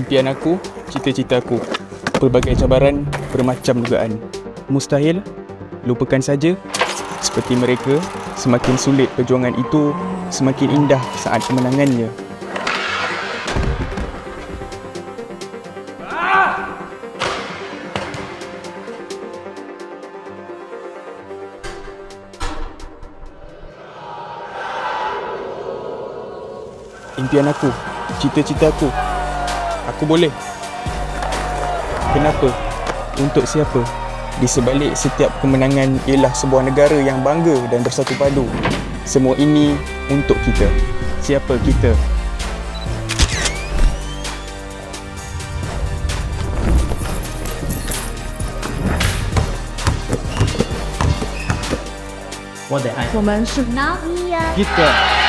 Impian aku, cita-cita aku. Pelbagai cabaran, bermacam dugaan. Mustahil, lupakan saja. Seperti mereka, semakin sulit perjuangan itu, semakin indah saat kemenangannya. Impian aku, cita-cita aku. Aku boleh. Kenapa? Untuk siapa? Di sebalik setiap kemenangan ialah sebuah negara yang bangga dan bersatu padu. Semua ini untuk kita. Siapa kita? What the heck? 我们是 Kita